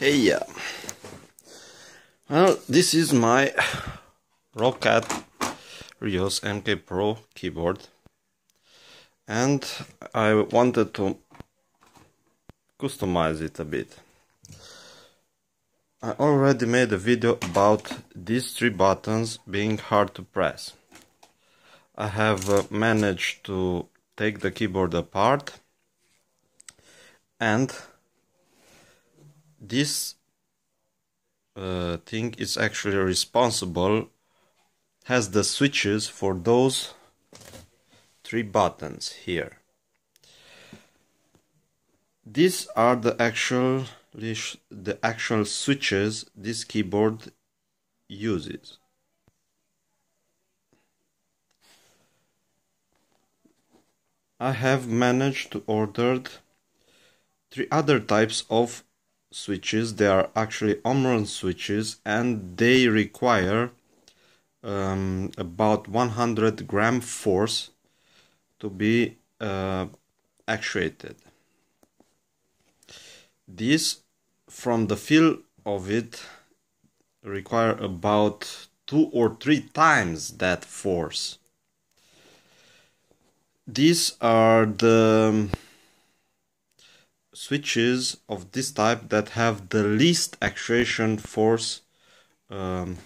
Hey yeah. Well, this is my Roccat Ryos MK Pro keyboard and I wanted to customize it a bit. I already made a video about these three buttons being hard to press. I have uh, managed to take the keyboard apart and this uh, thing is actually responsible has the switches for those three buttons here. These are the actual the actual switches this keyboard uses. I have managed to order three other types of switches. They are actually Omron switches and they require um, about 100 gram force to be uh, actuated. This from the feel of it require about two or three times that force. These are the switches of this type that have the least actuation force um,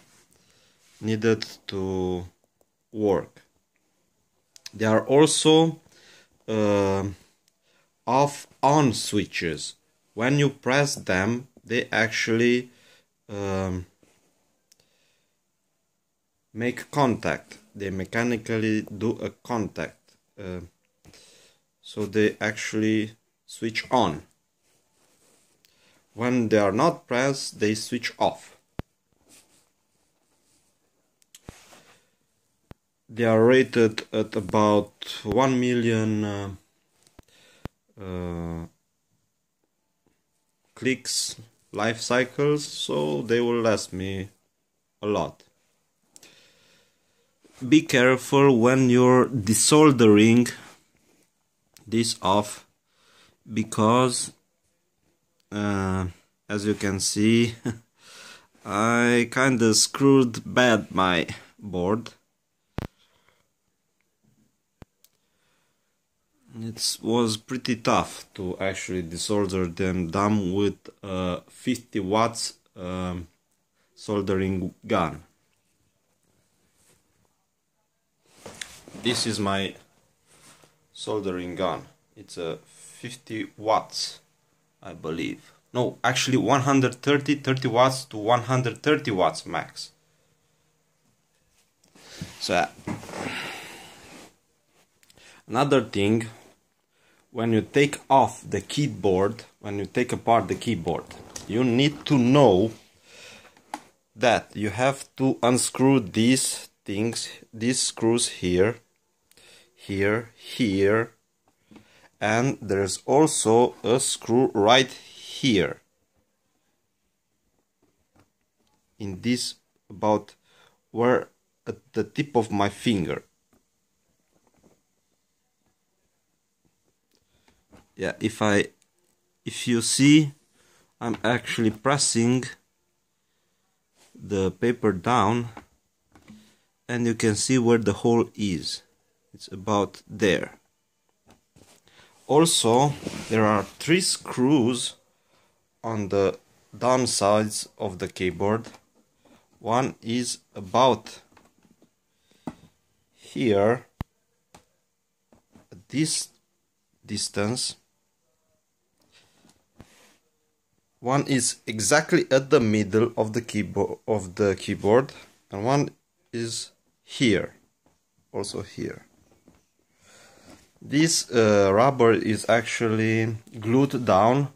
needed to work. They are also uh, off on switches. When you press them, they actually um, make contact. They mechanically do a contact. Uh, so they actually switch on. When they are not pressed, they switch off. They are rated at about 1 million uh, uh, clicks life cycles, so they will last me a lot. Be careful when you're desoldering this off because uh, as you can see I kinda screwed bad my board. It was pretty tough to actually desolder them down with a 50 watts um, soldering gun. This is my soldering gun. It's a 50 watts I believe. No actually 130 30 watts to 130 watts max. So another thing when you take off the keyboard when you take apart the keyboard you need to know that you have to unscrew these things these screws here here here and there's also a screw right here. In this about where at the tip of my finger. Yeah if I if you see I'm actually pressing the paper down and you can see where the hole is. It's about there also, there are three screws on the downsides of the keyboard. One is about here, this distance. One is exactly at the middle of the keyboard of the keyboard, and one is here, also here this uh, rubber is actually glued down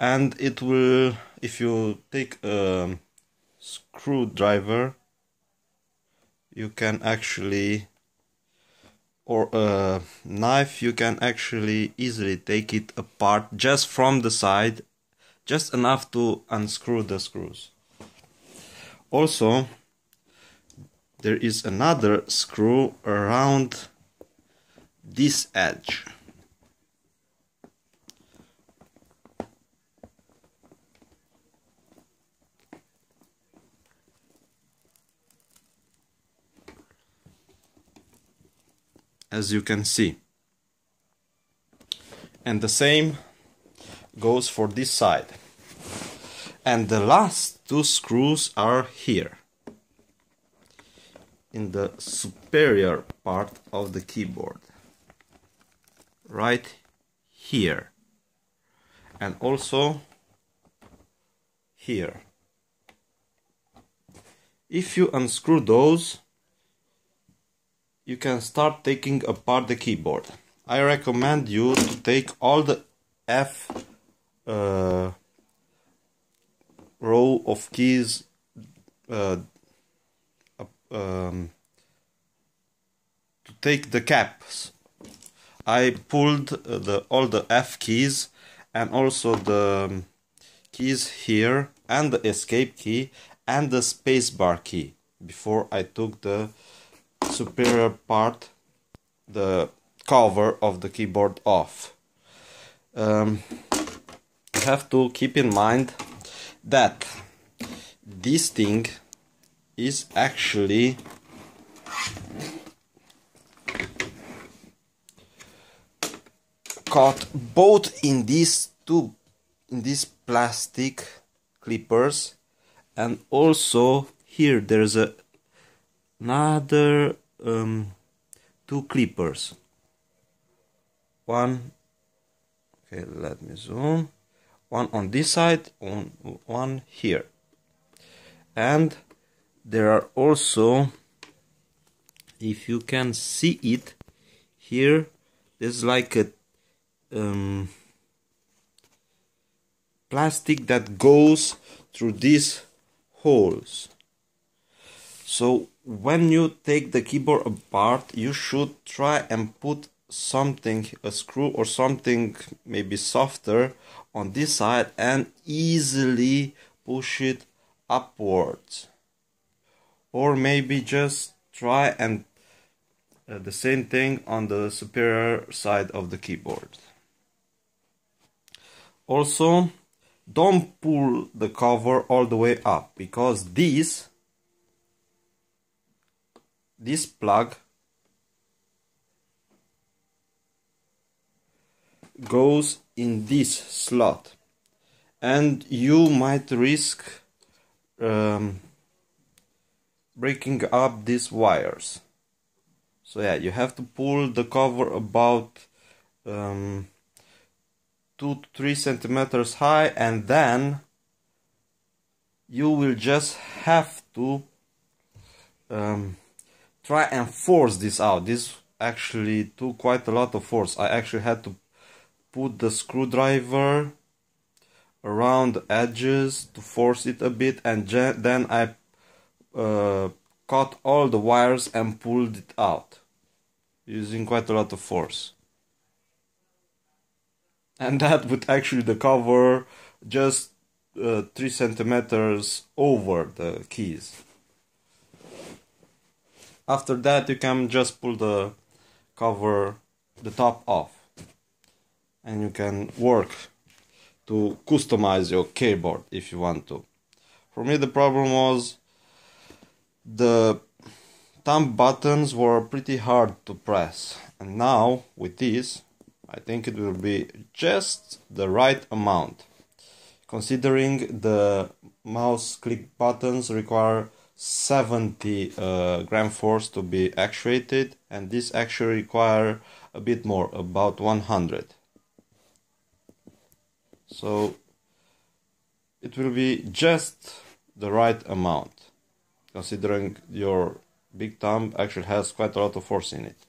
and it will if you take a screwdriver you can actually or a knife you can actually easily take it apart just from the side just enough to unscrew the screws. Also there is another screw around this edge. as you can see. And the same goes for this side. And the last two screws are here. In the superior part of the keyboard right here. And also here. If you unscrew those you can start taking apart the keyboard. I recommend you to take all the F uh, row of keys uh, um, to take the caps I pulled the all the F keys and also the um, keys here and the escape key and the spacebar key before I took the superior part the cover of the keyboard off. Um, you have to keep in mind that this thing is actually caught both in these two in these plastic clippers. And also here there's a another um, two clippers. One okay let me zoom. One on this side on one here. And there are also if you can see it here there's like a um, plastic that goes through these holes. So when you take the keyboard apart you should try and put something a screw or something maybe softer on this side and easily push it upwards. Or maybe just try and uh, the same thing on the superior side of the keyboard also don't pull the cover all the way up because this this plug goes in this slot. And you might risk um, breaking up these wires. So yeah you have to pull the cover about um, two to three centimeters high and then you will just have to um, try and force this out. This actually took quite a lot of force. I actually had to put the screwdriver around the edges to force it a bit and then I uh, cut all the wires and pulled it out using quite a lot of force and that would actually the cover just uh, 3 centimeters over the keys. After that you can just pull the cover the top off. And you can work to customize your keyboard if you want to. For me the problem was the thumb buttons were pretty hard to press. And now with this I think it will be just the right amount. Considering the mouse click buttons require 70 uh, gram force to be actuated and this actually require a bit more about 100 so it will be just the right amount considering your big thumb actually has quite a lot of force in it